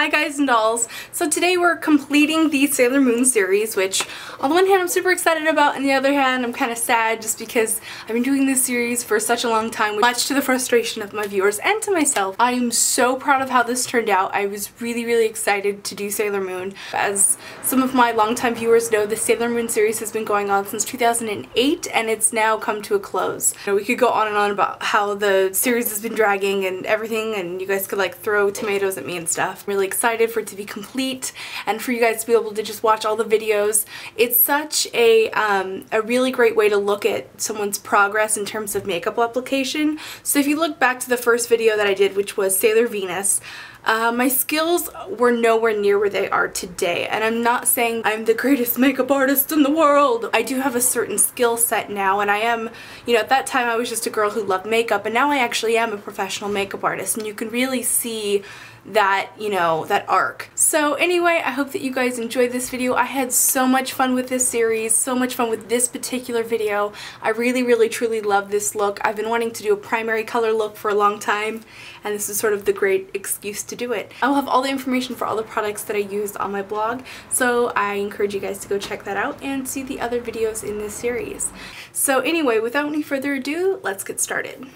Hi guys and dolls. So today we're completing the Sailor Moon series, which on the one hand I'm super excited about, and the other hand I'm kind of sad just because I've been doing this series for such a long time, much to the frustration of my viewers and to myself. I am so proud of how this turned out. I was really, really excited to do Sailor Moon. As some of my longtime viewers know, the Sailor Moon series has been going on since 2008 and it's now come to a close. You know, we could go on and on about how the series has been dragging and everything and you guys could like throw tomatoes at me and stuff. Really excited for it to be complete and for you guys to be able to just watch all the videos. It's such a, um, a really great way to look at someone's progress in terms of makeup application. So if you look back to the first video that I did, which was Sailor Venus, uh, my skills were nowhere near where they are today and I'm not saying I'm the greatest makeup artist in the world. I do have a certain skill set now and I am, you know, at that time I was just a girl who loved makeup and now I actually am a professional makeup artist and you can really see that, you know, that arc. So anyway, I hope that you guys enjoyed this video. I had so much fun with this series, so much fun with this particular video. I really, really, truly love this look. I've been wanting to do a primary color look for a long time, and this is sort of the great excuse to do it. I'll have all the information for all the products that I used on my blog, so I encourage you guys to go check that out and see the other videos in this series. So anyway, without any further ado, let's get started.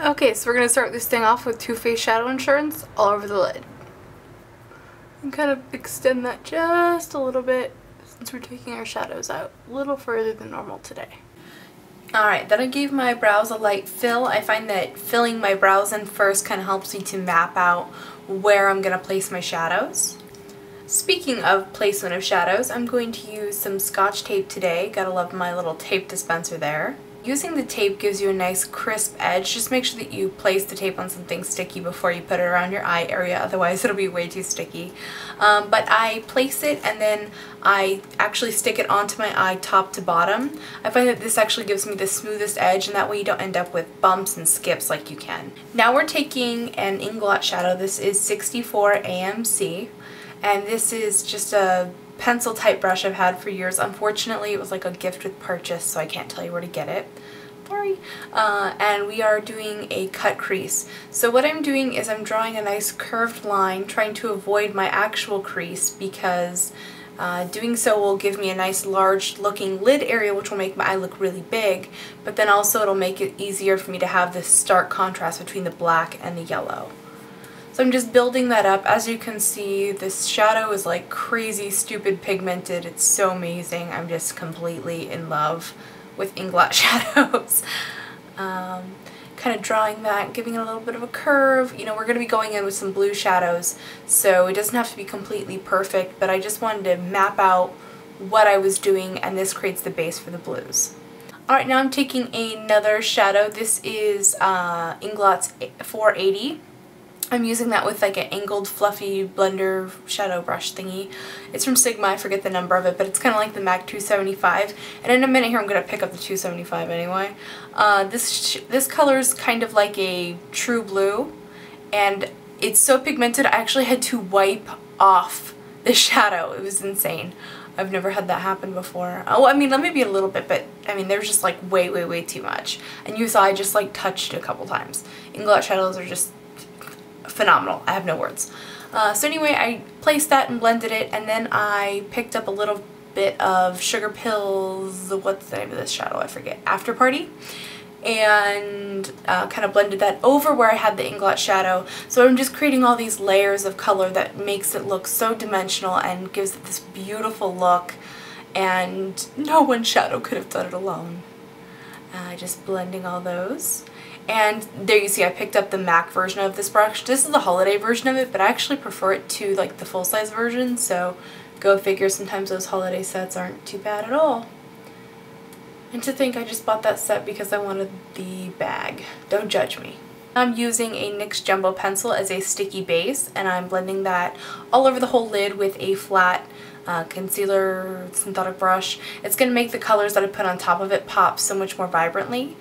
Okay, so we're going to start this thing off with Too Faced Shadow Insurance all over the lid. And kind of extend that just a little bit since we're taking our shadows out a little further than normal today. Alright, then I gave my brows a light fill. I find that filling my brows in first kind of helps me to map out where I'm going to place my shadows. Speaking of placement of shadows, I'm going to use some scotch tape today. Gotta love my little tape dispenser there. Using the tape gives you a nice crisp edge. Just make sure that you place the tape on something sticky before you put it around your eye area, otherwise it'll be way too sticky. Um, but I place it and then I actually stick it onto my eye top to bottom. I find that this actually gives me the smoothest edge and that way you don't end up with bumps and skips like you can. Now we're taking an Inglot shadow. This is 64 AMC and this is just a pencil type brush I've had for years. Unfortunately, it was like a gift with purchase, so I can't tell you where to get it. Sorry. Uh, and we are doing a cut crease. So what I'm doing is I'm drawing a nice curved line, trying to avoid my actual crease because uh, doing so will give me a nice large looking lid area which will make my eye look really big, but then also it'll make it easier for me to have this stark contrast between the black and the yellow. So I'm just building that up. As you can see, this shadow is like crazy, stupid pigmented. It's so amazing. I'm just completely in love with Inglot shadows. um, kind of drawing that, giving it a little bit of a curve. You know, we're going to be going in with some blue shadows, so it doesn't have to be completely perfect, but I just wanted to map out what I was doing, and this creates the base for the blues. Alright, now I'm taking another shadow. This is uh, Inglot's 480. I'm using that with like an angled fluffy blender shadow brush thingy. It's from Sigma, I forget the number of it, but it's kind of like the MAC 275. And in a minute here I'm going to pick up the 275 anyway. Uh, this, this color is kind of like a true blue and it's so pigmented I actually had to wipe off the shadow. It was insane. I've never had that happen before. Oh, I mean, maybe a little bit, but I mean, there's just like way, way, way too much. And you saw I just like touched a couple times. Inglot shadows are just phenomenal. I have no words. Uh, so anyway, I placed that and blended it, and then I picked up a little bit of Sugarpill's, what's the name of this shadow? I forget. After Party. And uh, kind of blended that over where I had the Inglot shadow. So I'm just creating all these layers of color that makes it look so dimensional and gives it this beautiful look. And no one shadow could have done it alone. Uh, just blending all those. And there you see I picked up the MAC version of this brush. This is the holiday version of it, but I actually prefer it to like the full-size version, so go figure sometimes those holiday sets aren't too bad at all. And to think I just bought that set because I wanted the bag. Don't judge me. I'm using a NYX Jumbo pencil as a sticky base and I'm blending that all over the whole lid with a flat uh, concealer synthetic brush. It's going to make the colors that I put on top of it pop so much more vibrantly.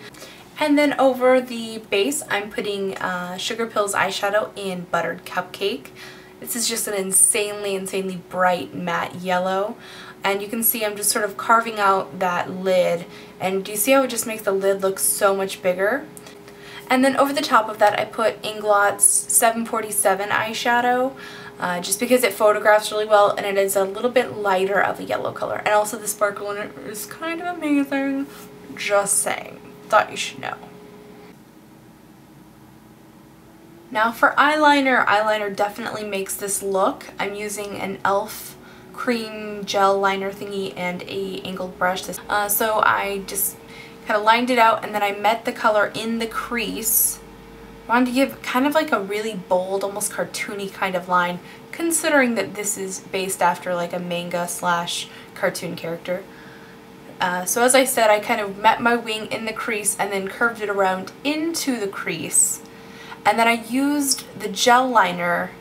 And then over the base, I'm putting uh, Sugarpill's eyeshadow in Buttercupcake. This is just an insanely, insanely bright matte yellow. And you can see I'm just sort of carving out that lid. And do you see how it just makes the lid look so much bigger? And then over the top of that I put Inglot's 747 eyeshadow. uh, just because it photographs really well and it is a little bit lighter of a yellow color. And also the sparkle in it is kind of amazing. Just saying. Thought you should know. Now for eyeliner, eyeliner definitely makes this look. I'm using an e.l.f. cream gel liner thingy and a angled brush. Uh, so I just kind of lined it out and then I met the color in the crease wanted to give kind of like a really bold, almost cartoony kind of line, considering that this is based after like a manga slash cartoon character. Uh, so as I said, I kind of met my wing in the crease and then curved it around into the crease. And then I used the gel liner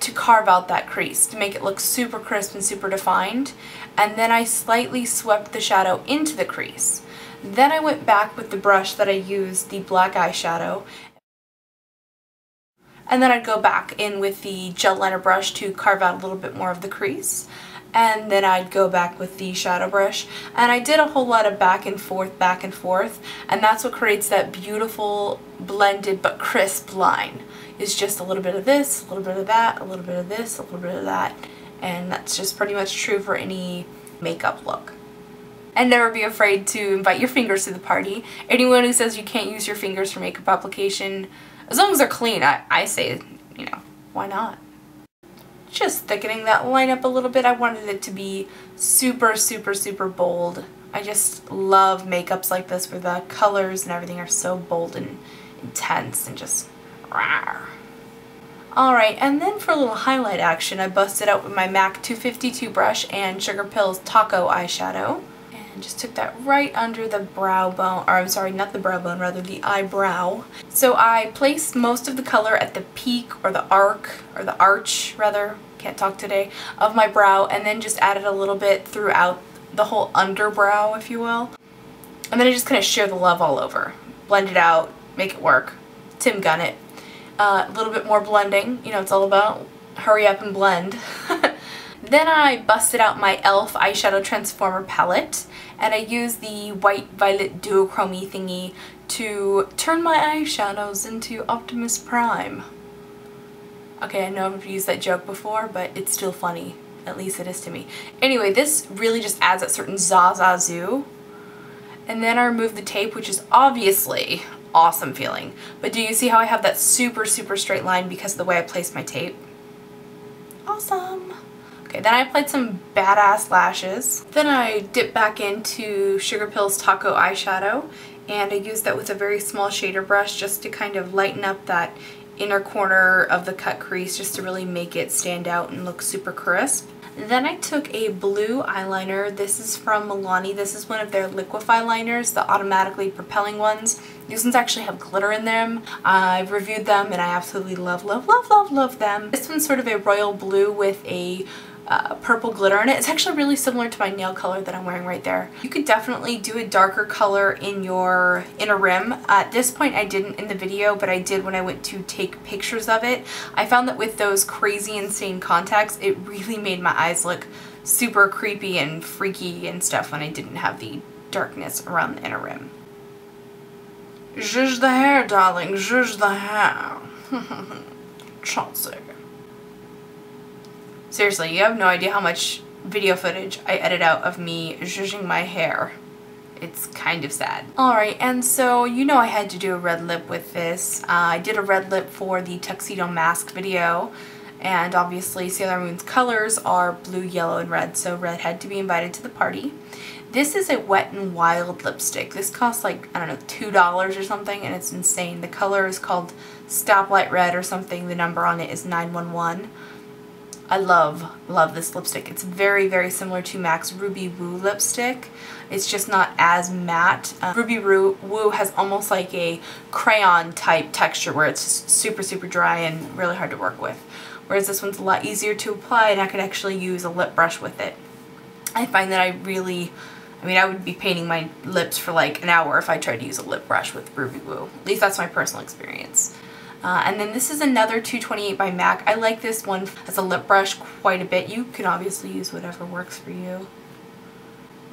to carve out that crease to make it look super crisp and super defined. And then I slightly swept the shadow into the crease. Then I went back with the brush that I used, the black eyeshadow, and then I'd go back in with the gel liner brush to carve out a little bit more of the crease. And then I'd go back with the shadow brush. And I did a whole lot of back and forth, back and forth. And that's what creates that beautiful blended but crisp line. Is just a little bit of this, a little bit of that, a little bit of this, a little bit of that. And that's just pretty much true for any makeup look and never be afraid to invite your fingers to the party. Anyone who says you can't use your fingers for makeup application as long as they're clean, I, I say, you know, why not? Just thickening that line up a little bit. I wanted it to be super, super, super bold. I just love makeups like this where the colors and everything are so bold and intense and just rawr. Alright, and then for a little highlight action, I busted out with my MAC 252 brush and Sugarpill's Tako eyeshadow and just took that right under the brow bone, or I'm sorry, not the brow bone, rather the eyebrow. So I placed most of the color at the peak or the arc, or the arch rather, can't talk today, of my brow and then just added a little bit throughout the whole underbrow, if you will. And then I just kind of share the love all over. Blend it out, make it work. Tim Gunn it. Uh, a little bit more blending, you know, it's all about hurry up and blend. Then I busted out my e.l.f. eyeshadow transformer palette and I used the white violet duochrome thingy to turn my eyeshadows into Optimus Prime. Okay, I know I've used that joke before, but it's still funny. At least it is to me. Anyway, this really just adds that certain Zazazoo. And then I remove the tape, which is obviously awesome feeling. But do you see how I have that super, super straight line because of the way I placed my tape? Awesome. Okay, then I applied some badass lashes. Then I dipped back into Sugarpill's Tako eyeshadow and I used that with a very small shader brush just to kind of lighten up that inner corner of the cut crease just to really make it stand out and look super crisp. Then I took a blue eyeliner. This is from Milani. This is one of their liquify liners, the automatically propelling ones. These ones actually have glitter in them. I've reviewed them and I absolutely love, love, love, love, love them. This one's sort of a royal blue with a uh, purple glitter in it. It's actually really similar to my nail color that I'm wearing right there. You could definitely do a darker color in your inner rim. At this point I didn't in the video, but I did when I went to take pictures of it. I found that with those crazy insane contacts, it really made my eyes look super creepy and freaky and stuff when I didn't have the darkness around the inner rim. Zhuzh the hair, darling, zhuzh the hair. Chauncey. Seriously, you have no idea how much video footage I edit out of me zhuzhing my hair. It's kind of sad. Alright, and so you know I had to do a red lip with this. Uh, I did a red lip for the Tuxedo Mask video, and obviously Sailor Moon's colors are blue, yellow, and red, so red had to be invited to the party. This is a Wet n Wild lipstick. This costs like, I don't know, $2 or something, and it's insane. The color is called Stoplight Red or something. The number on it is 911. I love, love this lipstick. It's very, very similar to MAC's Ruby Woo lipstick. It's just not as matte. Uh, Ruby Woo has almost like a crayon type texture where it's super, super dry and really hard to work with. Whereas this one's a lot easier to apply and I could actually use a lip brush with it. I find that I really, I mean I would be painting my lips for like an hour if I tried to use a lip brush with Ruby Woo. At least that's my personal experience. Uh, and then this is another 228 by MAC. I like this one as a lip brush quite a bit. You can obviously use whatever works for you.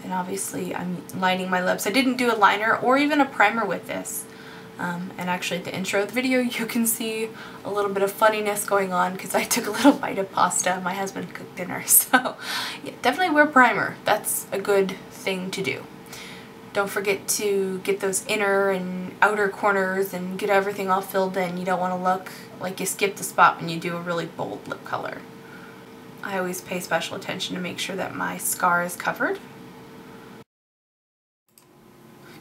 And obviously I'm lining my lips. I didn't do a liner or even a primer with this. Um, and actually at the intro of the video you can see a little bit of funniness going on because I took a little bite of pasta. My husband cooked dinner. So yeah, definitely wear primer. That's a good thing to do. Don't forget to get those inner and outer corners and get everything all filled in. You don't want to look like you skipped a spot when you do a really bold lip color. I always pay special attention to make sure that my scar is covered.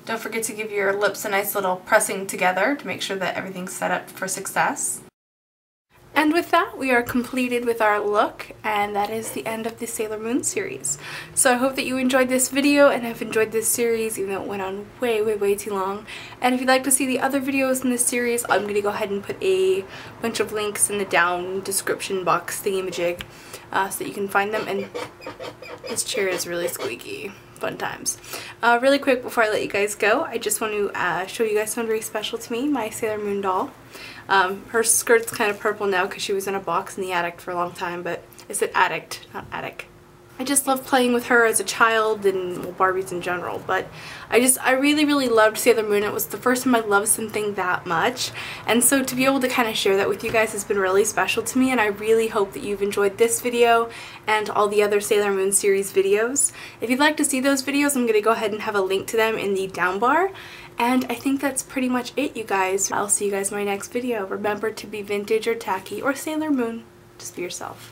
Don't forget to give your lips a nice little pressing together to make sure that everything's set up for success. And with that, we are completed with our look, and that is the end of the Sailor Moon series. So I hope that you enjoyed this video and have enjoyed this series, even though it went on way, way, way too long. And if you'd like to see the other videos in this series, I'm going to go ahead and put a bunch of links in the down description box thingy-majig uh, so that you can find them. And this chair is really squeaky fun times. Uh, really quick before I let you guys go, I just want to uh, show you guys something very special to me, my Sailor Moon doll. Um, her skirt's kind of purple now because she was in a box in the attic for a long time, but I said addict, not attic. I just loved playing with her as a child and well, Barbies in general, but I just, I really, really loved Sailor Moon. It was the first time I loved something that much, and so to be able to kind of share that with you guys has been really special to me, and I really hope that you've enjoyed this video and all the other Sailor Moon series videos. If you'd like to see those videos, I'm going to go ahead and have a link to them in the down bar, and I think that's pretty much it, you guys. I'll see you guys in my next video. Remember to be vintage or tacky or Sailor Moon. Just be yourself.